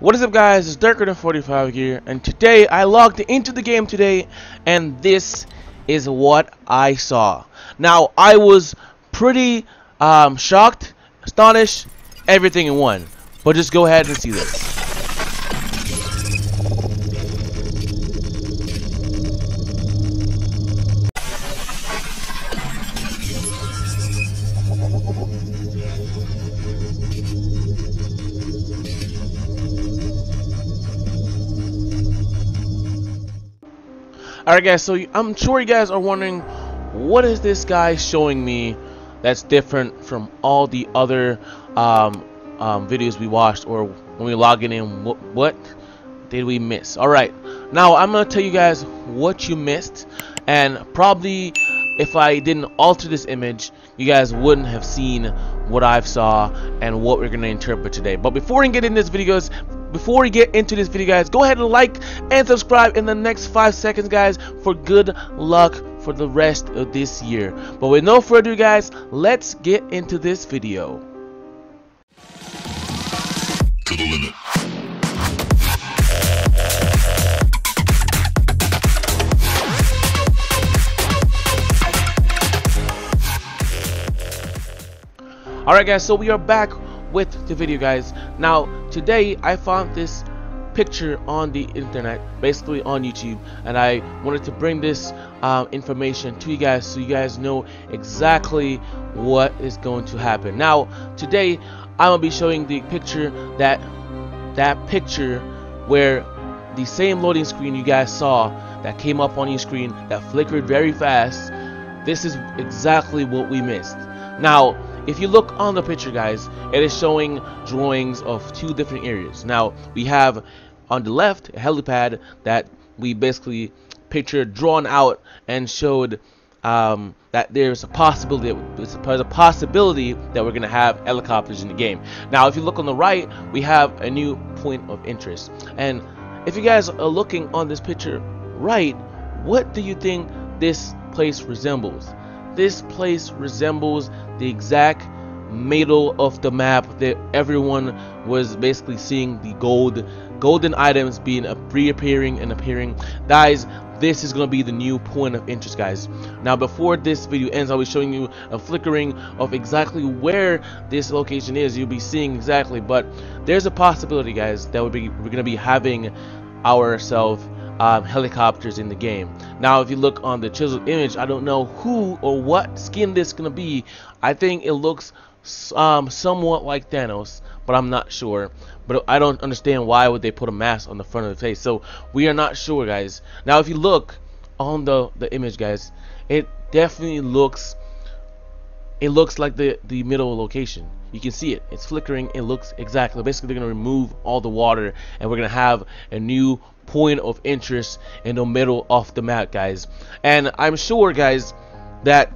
What is up guys, it's Darkgunner 45 here and today I logged into the game today and this is what I saw. Now I was pretty um, shocked, astonished, everything in one. But just go ahead and see this. Alright guys, so I'm sure you guys are wondering what is this guy showing me that's different from all the other um, um, videos we watched or when we logging in what, what did we miss? Alright now I'm gonna tell you guys what you missed and probably if I didn't alter this image you guys wouldn't have seen what I've saw and what we're gonna interpret today. But before we get in this videos before we get into this video guys go ahead and like and subscribe in the next five seconds guys for good luck for the rest of this year. But with no further ado guys let's get into this video. To the limit. Alright guys, so we are back with the video guys. Now today I found this picture on the internet basically on YouTube and I wanted to bring this um, information to you guys so you guys know exactly what is going to happen. Now today I'm gonna be showing the picture that that picture where the same loading screen you guys saw that came up on your screen that flickered very fast. This is exactly what we missed. Now if you look on the picture guys it is showing drawings of two different areas. Now we have on the left a helipad that we basically pictured drawn out and showed um, that there's a possibility there's a possibility that we're gonna have helicopters in the game. Now if you look on the right we have a new point of interest. And if you guys are looking on this picture right what do you think this place resembles this place resembles the exact middle of the map that everyone was basically seeing the gold golden items being reappearing and appearing. Guys this is going to be the new point of interest guys. Now before this video ends i'll be showing you a flickering of exactly where this location is. You'll be seeing exactly but there's a possibility guys that we're, be, we're going to be having ourselves um, helicopters in the game. Now, if you look on the chiseled image, I don't know who or what skin this is going to be. I think it looks um, somewhat like Thanos, but I'm not sure. But I don't understand why would they put a mask on the front of the face. So we are not sure, guys. Now, if you look on the the image, guys, it definitely looks it looks like the the middle location. You can see it. It's flickering. It looks exactly basically they're going to remove all the water and we're going to have a new point of interest in the middle of the map guys. And I'm sure guys that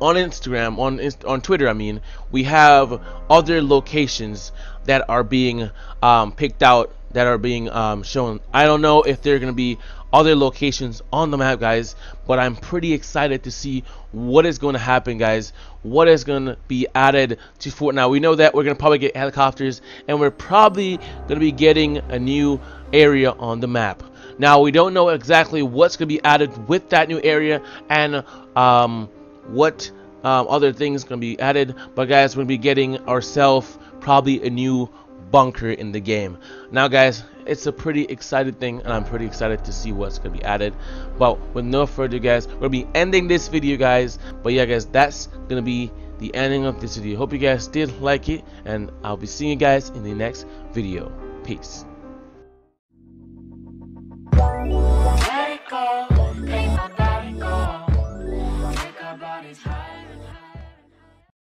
on Instagram on on Twitter I mean we have other locations that are being um, picked out that are being um, shown. I don't know if they're gonna be other locations on the map guys but I'm pretty excited to see what is going to happen guys. What is going to be added to Fortnite. We know that we're going to probably get helicopters and we're probably going to be getting a new area on the map. Now we don't know exactly what's going to be added with that new area and um, what um, other things going to be added but guys we're going to be getting ourselves probably a new bunker in the game. Now guys it's a pretty excited thing and I'm pretty excited to see what's gonna be added. But with no further guys we're gonna be ending this video guys. But yeah guys that's gonna be the ending of this video. Hope you guys did like it and I'll be seeing you guys in the next video. Peace